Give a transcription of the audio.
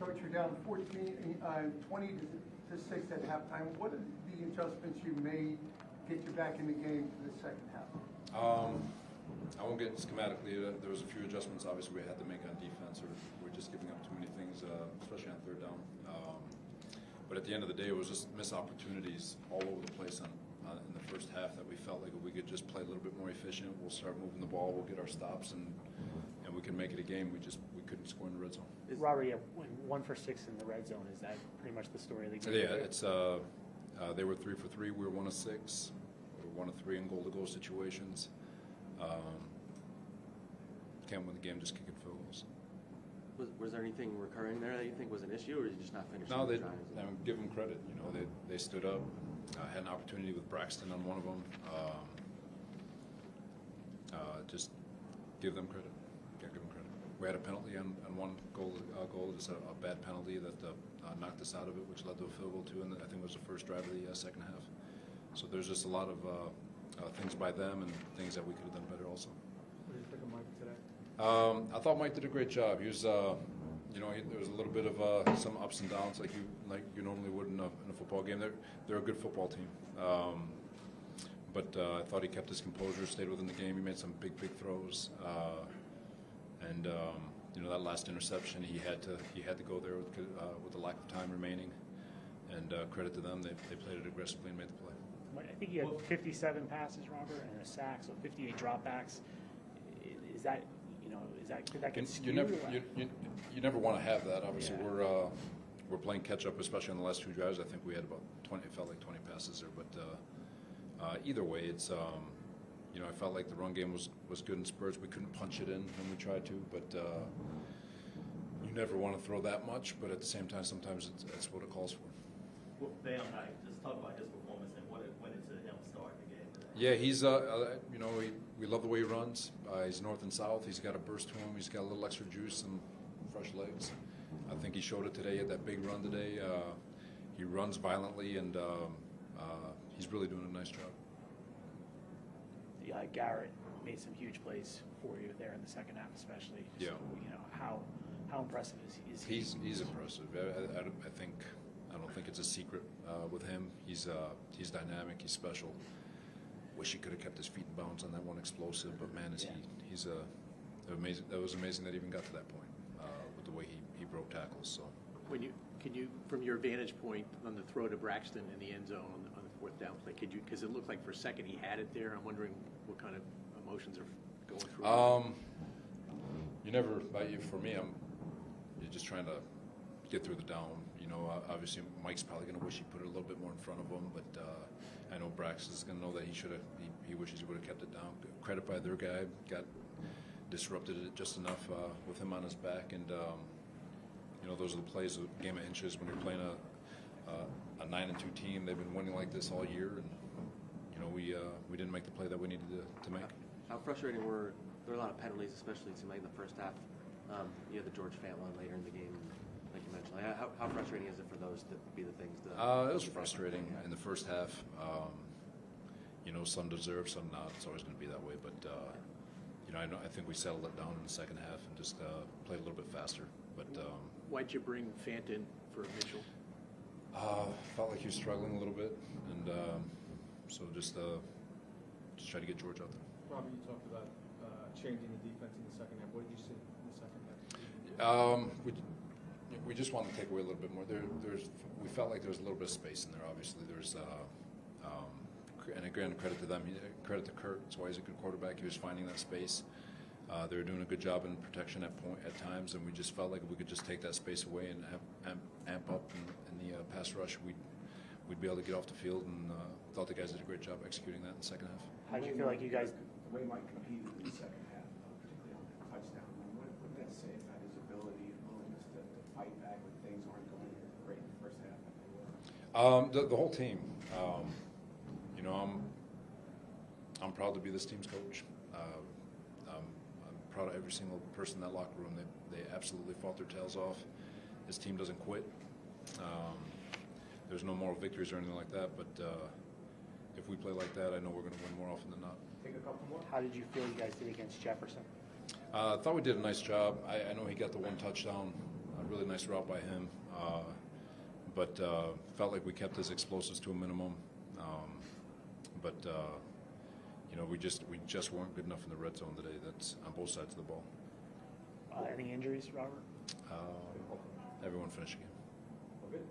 Coach, you're down 14, uh, 20 to to 6 at halftime. What are the adjustments you made to get you back in the game for the second half? Um, I won't get schematically. uh, There was a few adjustments, obviously, we had to make on defense, or we're just giving up too many things, uh, especially on third down. Um, but at the end of the day, it was just missed opportunities all over the place on, in the first half that we felt like we could just play a little bit more efficient, we'll start moving the ball, we'll get our stops, and and we can make it a game. We just we couldn't score in the red zone. Robert, yeah, when- one for six in the red zone, is that pretty much the story of the game? yeah, it's uh, uh, they were three for three. We were one of six. We were one of three in goal to goal situations. Um, can't win the game just kicking field goals. Was, was there anything recurring there that you think was an issue, or did you just not finish? No, they drives? I mean, give them credit. You know, they they stood up. Uh, had an opportunity with Braxton on one of them. Um, uh, just give them credit. Yeah, give them credit. We had a penalty on, on one goal, uh, goal, just a, a bad penalty that uh, uh, knocked us out of it, which led to a field goal too, and I think it was the first drive of the uh, second half. So there's just a lot of uh, uh, things by them and things that we could have done better also. What did you think of Mike today? Um, I thought Mike did a great job. He was, uh, you know, he, there was a little bit of uh, some ups and downs, like you like you normally would in a, in a football game. They're they're a good football team, um, but uh, I thought he kept his composure, stayed within the game. He made some big big throws, uh, and um, you know that last interception, he had to he had to go there with, uh, with the lack of time remaining. And uh, credit to them, they, they played it aggressively and made the play. I think you had 57 passes, Robert, and a sack, so 58 dropbacks. I- Is that, you know, is that, could that You, get skewed? you never, you, you, you never want to have that. Obviously, Yeah. we're uh, we're playing catch up, especially on the last two drives. I think we had about twenty. It felt like twenty passes there, but uh, uh, either way, it's um, you know I felt like the run game was was good in spurts. We couldn't punch it in when we tried to, but uh, you never want to throw that much. But at the same time, sometimes it's, that's what it calls for. Well, Bam Knight, just talk about his performance and what it went into him starting the game today. Yeah, he's uh, uh, you know we, we love the way he runs. Uh, he's north and south. He's got a burst to him. He's got a little extra juice and fresh legs. I think he showed it today. He had that big run today. Uh, he runs violently and um, uh, he's really doing a nice job. Yeah, Garrett made some huge plays for you there in the second half, especially. Yeah. You know, how, how impressive is he? Is he? He's he's impressive. I, I, I I think I don't think it's a secret uh, with him. He's uh, he's dynamic. He's special. Wish he could have kept his feet in bounds on that one explosive, but man, is Yeah. he he's a amazing. That was amazing that he even got to that point uh, with the way he, he broke tackles. So. When you, can you, from your vantage point on the throw to Braxton in the end zone on the, on the fourth down play, could you, because it looked like for a second he had it there, I'm wondering what kind of emotions are going through? Um, you never, you, for me, I'm, you're just trying to get through the down. You know, obviously Mike's probably going to wish he put it a little bit more in front of him, but uh, I know Braxton's going to know that he should have. He, he wishes he would have kept it down. Credit by their guy, got disrupted it just enough uh, with him on his back, and um, you know those are the plays, a game of inches when you're playing a, a, a nine and two team. They've been winning like this all year, and you know we uh, we didn't make the play that we needed to, to make. How frustrating were there were a lot of penalties, especially it seemed like in the first half. Um, you had the George Fant one later in the game, like you mentioned. Like, how, how frustrating is it for those to be the things? To, Uh, it was frustrating in the first half. Um, you know, some deserve, some not. It's always going to be that way. But uh, you know, I, know, I think we settled it down in the second half and just uh, played a little bit faster. But um, Why'd you bring Fant in for Mitchell? uh, felt like he was struggling a little bit, and um, so just uh, just try to get George out there. Robert, you talked about uh, changing the defense in the second half. What did you see in the second half? Um, we, we just wanted to take away a little bit more. There, there's, we felt like there was a little bit of space in there. Obviously, there's, uh, um, and again, credit to them. Credit to Kirk. That's why he's a good quarterback. He was finding that space. Uh, they were doing a good job in protection at point at times, and we just felt like if we could just take that space away and amp, amp, amp up in, in the uh, pass rush, we'd we'd be able to get off the field. And uh, thought the guys did a great job executing that in the second half. How do you feel like you guys, The way Mike competed in the second half, uh, particularly on that touchdown, run, what, what did that say about his ability and willingness to, to fight back when things aren't going great in the first half? like they were? Um, the, the whole team. Um, you know, I'm I'm proud to be this team's coach. Uh, I'm, I'm proud of every single person in that locker room. They they absolutely fought their tails off. This team doesn't quit. Um, there's no moral victories or anything like that. But uh, if we play like that, I know we're going to win more often than not. Take a couple more? how did you feel you guys did against Jefferson? Uh, I thought we did a nice job. I, I know he got the one touchdown a really nice route by him. Uh, but uh, felt like we kept his explosives to a minimum. Um, but uh, you know, we just we just weren't good enough in the red zone today. That's on both sides of the ball. Uh, any injuries, Robert? Uh, everyone finishing it. Well, good.